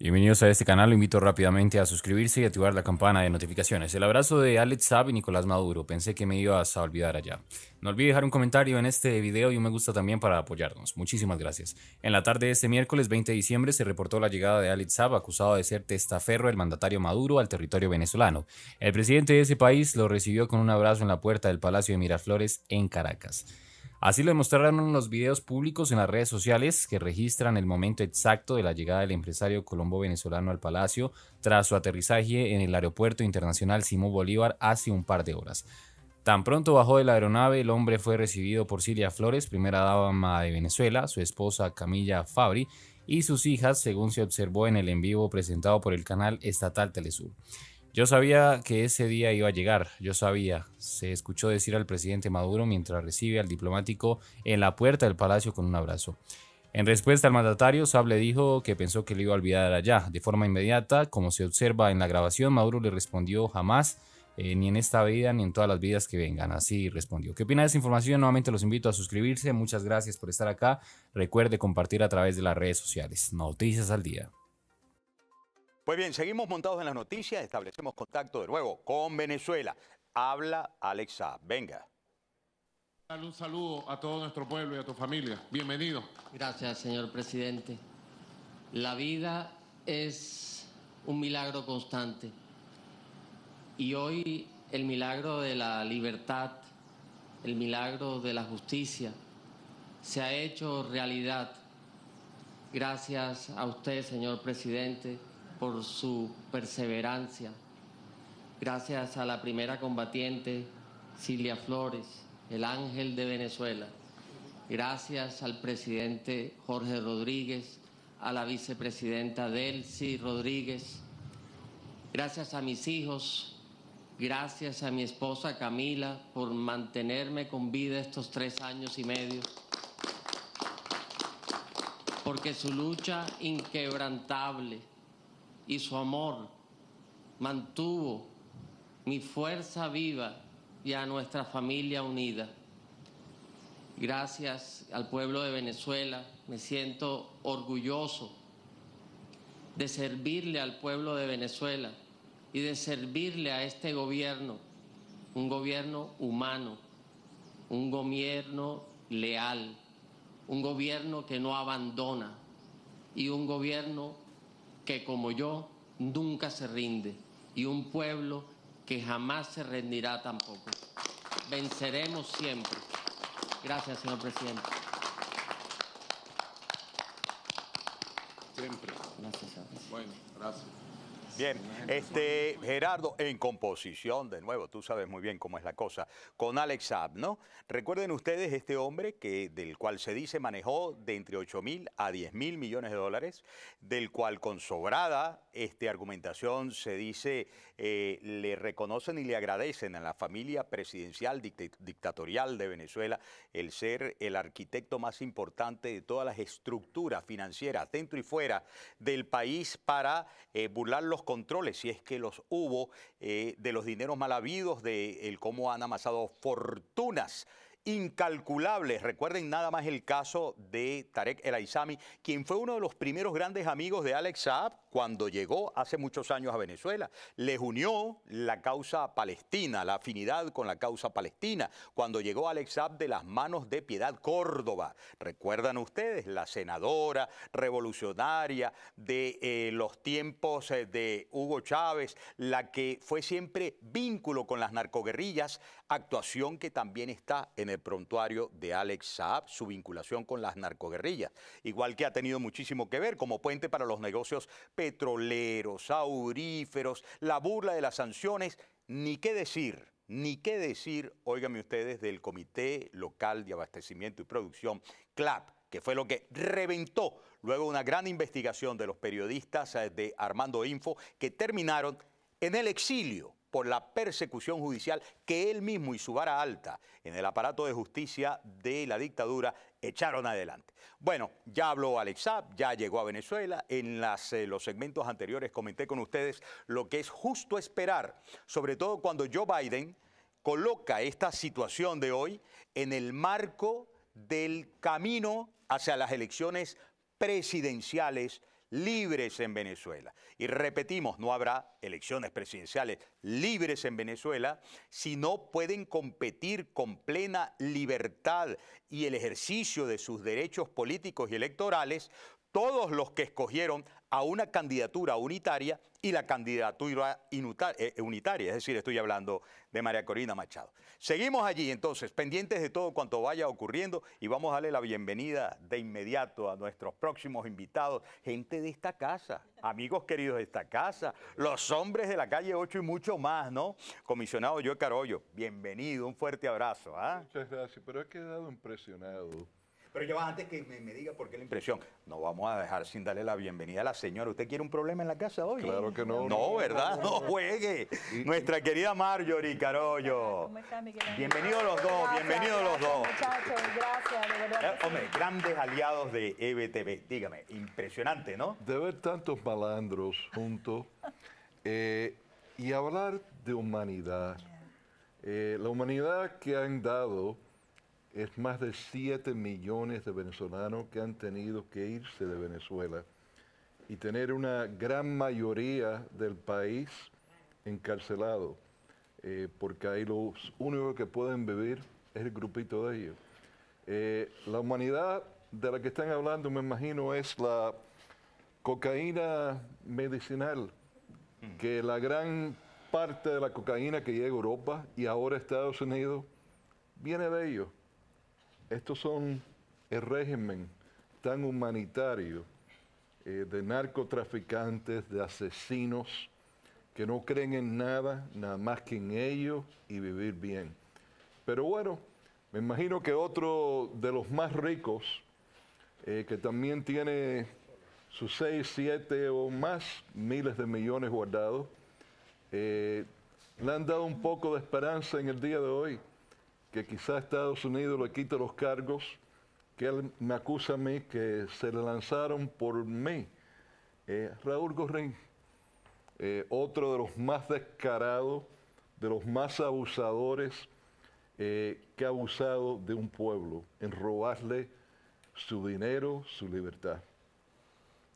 Bienvenidos a este canal, lo invito rápidamente a suscribirse y activar la campana de notificaciones. El abrazo de Alex Saab y Nicolás Maduro, pensé que me ibas a olvidar allá. No olvides dejar un comentario en este video y un me gusta también para apoyarnos. Muchísimas gracias. En la tarde de este miércoles 20 de diciembre se reportó la llegada de Alex Saab, acusado de ser testaferro del mandatario Maduro al territorio venezolano. El presidente de ese país lo recibió con un abrazo en la puerta del Palacio de Miraflores en Caracas. Así lo demostraron los videos públicos en las redes sociales que registran el momento exacto de la llegada del empresario colombo-venezolano al palacio tras su aterrizaje en el aeropuerto internacional Simón Bolívar hace un par de horas. Tan pronto bajó de la aeronave, el hombre fue recibido por Silvia Flores, primera dama de Venezuela, su esposa Camilla Fabri y sus hijas, según se observó en el en vivo presentado por el canal estatal Telesur. Yo sabía que ese día iba a llegar, yo sabía, se escuchó decir al presidente Maduro mientras recibe al diplomático en la puerta del palacio con un abrazo. En respuesta al mandatario, Saab dijo que pensó que le iba a olvidar allá. De forma inmediata, como se observa en la grabación, Maduro le respondió jamás, eh, ni en esta vida ni en todas las vidas que vengan. Así respondió. ¿Qué opina de esta información? Nuevamente los invito a suscribirse. Muchas gracias por estar acá. Recuerde compartir a través de las redes sociales. Noticias al día. Pues bien, seguimos montados en las noticias, establecemos contacto de nuevo con Venezuela. Habla Alexa, venga. Un saludo a todo nuestro pueblo y a tu familia. Bienvenido. Gracias, señor presidente. La vida es un milagro constante. Y hoy el milagro de la libertad, el milagro de la justicia, se ha hecho realidad gracias a usted, señor presidente, por su perseverancia. Gracias a la primera combatiente, Silvia Flores, el ángel de Venezuela. Gracias al presidente Jorge Rodríguez, a la vicepresidenta Delcy Rodríguez. Gracias a mis hijos, gracias a mi esposa Camila por mantenerme con vida estos tres años y medio. Porque su lucha inquebrantable y su amor mantuvo mi fuerza viva y a nuestra familia unida. Gracias al pueblo de Venezuela, me siento orgulloso de servirle al pueblo de Venezuela y de servirle a este gobierno, un gobierno humano, un gobierno leal, un gobierno que no abandona y un gobierno que como yo nunca se rinde y un pueblo que jamás se rendirá tampoco. Venceremos siempre. Gracias, señor presidente. Siempre. Gracias. Bueno, gracias. Bien, este Gerardo en composición, de nuevo, tú sabes muy bien cómo es la cosa, con Alex Saab, ¿no? Recuerden ustedes este hombre que del cual se dice manejó de entre 8 mil a 10 mil millones de dólares, del cual con sobrada este, argumentación se dice eh, le reconocen y le agradecen a la familia presidencial dictatorial de Venezuela el ser el arquitecto más importante de todas las estructuras financieras dentro y fuera del país para eh, burlar los controles, si es que los hubo, eh, de los dineros mal habidos, de el cómo han amasado fortunas incalculables. Recuerden nada más el caso de Tarek El Aizami, quien fue uno de los primeros grandes amigos de Alex Saab cuando llegó hace muchos años a Venezuela. Les unió la causa palestina, la afinidad con la causa palestina, cuando llegó Alex Saab de las manos de Piedad Córdoba. Recuerdan ustedes, la senadora revolucionaria de eh, los tiempos eh, de Hugo Chávez, la que fue siempre vínculo con las narcoguerrillas, actuación que también está en el prontuario de Alex Saab, su vinculación con las narcoguerrillas, igual que ha tenido muchísimo que ver como puente para los negocios petroleros, auríferos, la burla de las sanciones, ni qué decir, ni qué decir, óigame ustedes, del Comité Local de Abastecimiento y Producción, CLAP, que fue lo que reventó luego una gran investigación de los periodistas eh, de Armando Info que terminaron en el exilio por la persecución judicial que él mismo y su vara alta en el aparato de justicia de la dictadura echaron adelante. Bueno, ya habló Alex Saab, ya llegó a Venezuela. En eh, los segmentos anteriores comenté con ustedes lo que es justo esperar, sobre todo cuando Joe Biden coloca esta situación de hoy en el marco del camino hacia las elecciones presidenciales libres en Venezuela. Y repetimos, no habrá elecciones presidenciales libres en Venezuela si no pueden competir con plena libertad y el ejercicio de sus derechos políticos y electorales todos los que escogieron a una candidatura unitaria y la candidatura eh, unitaria, es decir, estoy hablando de María Corina Machado. Seguimos allí entonces, pendientes de todo cuanto vaya ocurriendo y vamos a darle la bienvenida de inmediato a nuestros próximos invitados, gente de esta casa, amigos queridos de esta casa, los hombres de la calle 8 y mucho más, ¿no? Comisionado Joe Carollo, bienvenido, un fuerte abrazo. ¿ah? Muchas gracias, pero he quedado impresionado pero yo antes que me, diga por qué la impresión, no vamos a dejar sin darle la bienvenida a la señora. ¿Usted quiere un problema en la casa hoy? Claro que no. No, ¿verdad? No juegue. Nuestra querida Marjorie Carollo. ¿Cómo está, Miguel Bienvenidos los dos, bienvenidos los dos. Muchachos, gracias, de verdad. Eh, hombre, grandes aliados de EBTV. Dígame, impresionante, ¿no? De ver tantos malandros juntos eh, y hablar de humanidad. Eh, la humanidad que han dado es más de 7 millones de venezolanos que han tenido que irse de Venezuela y tener una gran mayoría del país encarcelado, eh, porque ahí los únicos que pueden vivir es el grupito de ellos. Eh, la humanidad de la que están hablando, me imagino, es la cocaína medicinal, que la gran parte de la cocaína que llega a Europa y ahora a Estados Unidos viene de ellos. Estos son el régimen tan humanitario eh, de narcotraficantes, de asesinos, que no creen en nada, nada más que en ellos y vivir bien. Pero bueno, me imagino que otro de los más ricos, eh, que también tiene sus seis, siete o más miles de millones guardados, eh, le han dado un poco de esperanza en el día de hoy que quizá Estados Unidos le quite los cargos que él me acusa a mí que se le lanzaron por mí. Eh, Raúl Gorrín, eh, otro de los más descarados, de los más abusadores eh, que ha abusado de un pueblo en robarle su dinero, su libertad.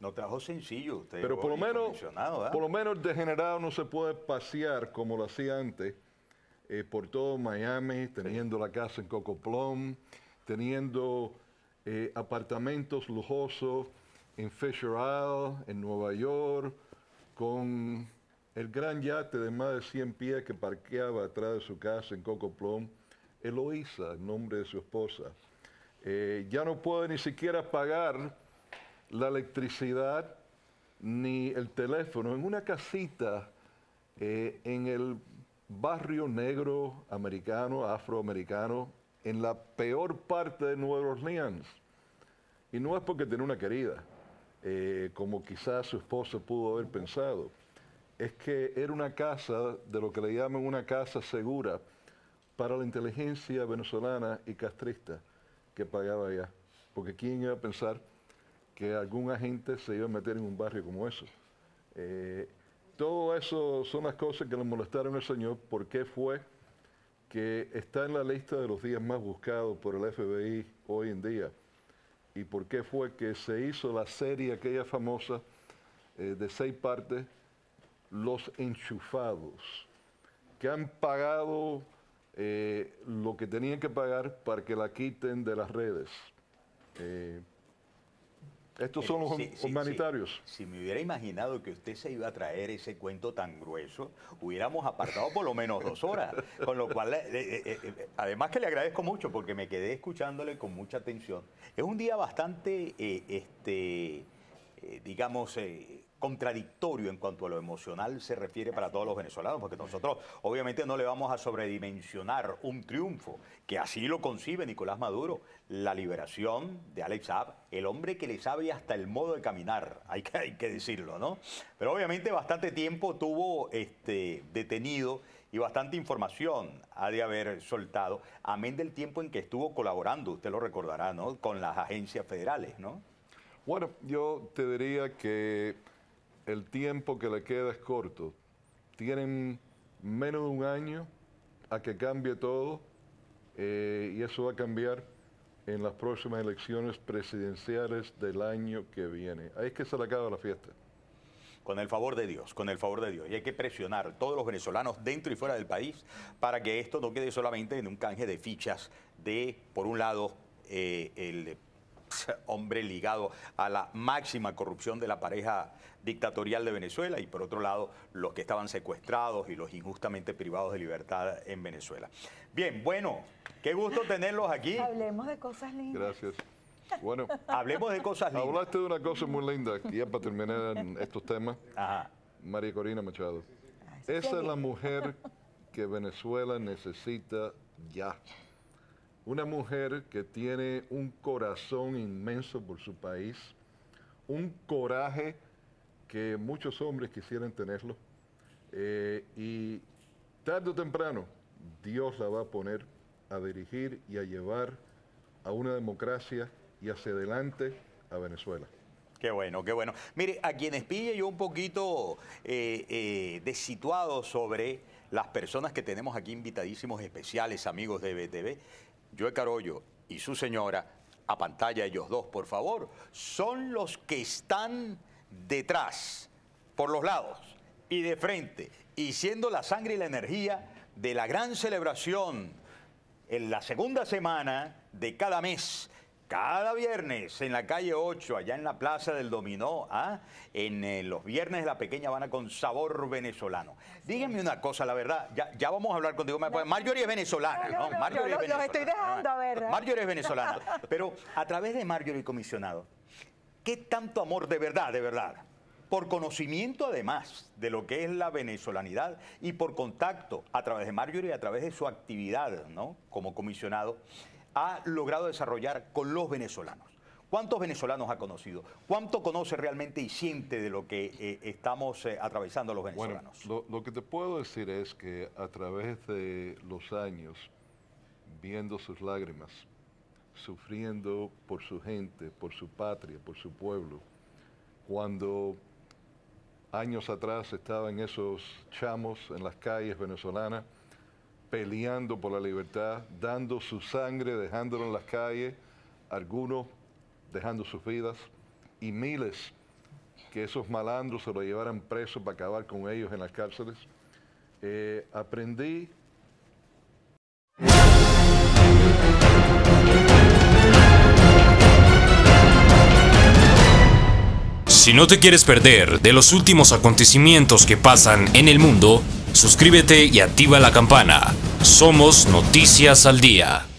No trajo sencillo usted. Pero por lo menos, por lo menos degenerado no se puede pasear como lo hacía antes eh, por todo Miami, teniendo la casa en Coco Plum, teniendo eh, apartamentos lujosos en Fisher Isle, en Nueva York, con el gran yate de más de 100 pies que parqueaba atrás de su casa en Coco Plum, Eloísa, el nombre de su esposa. Eh, ya no puede ni siquiera pagar la electricidad ni el teléfono en una casita en el barrio negro americano, afroamericano, en la peor parte de Nueva Orleans. Y no es porque tiene una querida, eh, como quizás su esposa pudo haber pensado. Es que era una casa, de lo que le llaman una casa segura, para la inteligencia venezolana y castrista que pagaba allá. Porque ¿quién iba a pensar que algún agente se iba a meter en un barrio como eso? Eh, todo eso son las cosas que le molestaron al Señor, por qué fue que está en la lista de los días más buscados por el FBI hoy en día y por qué fue que se hizo la serie aquella famosa eh, de seis partes, Los Enchufados, que han pagado eh, lo que tenían que pagar para que la quiten de las redes. Eh, estos son los humanitarios. Si me hubiera imaginado que usted se iba a traer ese cuento tan grueso, hubiéramos apartado por lo menos dos horas. Con lo cual, eh, eh, eh, además que le agradezco mucho porque me quedé escuchándole con mucha atención. Es un día bastante, este, digamos, contradictorio en cuanto a lo emocional se refiere para todos los venezolanos, porque nosotros obviamente no le vamos a sobredimensionar un triunfo, que así lo concibe Nicolás Maduro, la liberación de Alex Saab, el hombre que le sabe hasta el modo de caminar, hay que, hay que decirlo, ¿no? Pero obviamente bastante tiempo tuvo este, detenido y bastante información ha de haber soltado, amén del tiempo en que estuvo colaborando, usted lo recordará, ¿no? Con las agencias federales, ¿no? Bueno, yo te diría que el tiempo que le queda es corto. Tienen menos de un año a que cambie todo eh, y eso va a cambiar en las próximas elecciones presidenciales del año que viene. Ahí es que se le acaba la fiesta. Con el favor de Dios, con el favor de Dios. Y hay que presionar a todos los venezolanos dentro y fuera del país para que esto no quede solamente en un canje de fichas de, por un lado, eh, el hombre ligado a la máxima corrupción de la pareja dictatorial de Venezuela y por otro lado los que estaban secuestrados y los injustamente privados de libertad en Venezuela. Bien, bueno, qué gusto tenerlos aquí. Hablemos de cosas lindas. Gracias. Bueno, hablemos de cosas lindas. Hablaste de una cosa muy linda, ya para terminar estos temas. María Corina Machado. Esa es la mujer que Venezuela necesita ya. Una mujer que tiene un corazón inmenso por su país, un coraje que muchos hombres quisieran tenerlo. Eh, y tarde o temprano, Dios la va a poner a dirigir y a llevar a una democracia y hacia adelante a Venezuela. Qué bueno, qué bueno. Mire, a quienes pille yo un poquito eh, eh, desituado sobre las personas que tenemos aquí invitadísimos especiales, amigos de BTV, Joe Carollo y su señora, a pantalla ellos dos, por favor, son los que están detrás, por los lados y de frente, y siendo la sangre y la energía de la gran celebración en la segunda semana de cada mes cada viernes en la calle 8, allá en la Plaza del Dominó, ¿ah? en eh, los viernes de la Pequeña Habana con sabor venezolano. Díganme una cosa, la verdad, ya, ya vamos a hablar contigo. Marjorie es venezolana, ¿no? Marjorie es venezolana. Los estoy dejando, a ver. Marjorie es venezolana. Pero a través de Marjorie, comisionado, ¿qué tanto amor de verdad, de verdad? por conocimiento además de lo que es la venezolanidad y por contacto a través de Marjorie, a través de su actividad ¿no? como comisionado, ha logrado desarrollar con los venezolanos. ¿Cuántos venezolanos ha conocido? ¿Cuánto conoce realmente y siente de lo que eh, estamos eh, atravesando los venezolanos? Bueno, lo, que te puedo decir es que a través de los años, viendo sus lágrimas, sufriendo por su gente, por su patria, por su pueblo, cuando años atrás estaban esos chamos en las calles venezolanas, peleando por la libertad, dando su sangre, dejándolo en las calles, algunos dejando sus vidas, y miles que esos malandros se lo llevaran preso para acabar con ellos en las cárceles. Eh, aprendí Si no te quieres perder de los últimos acontecimientos que pasan en el mundo, suscríbete y activa la campana. Somos Noticias al Día.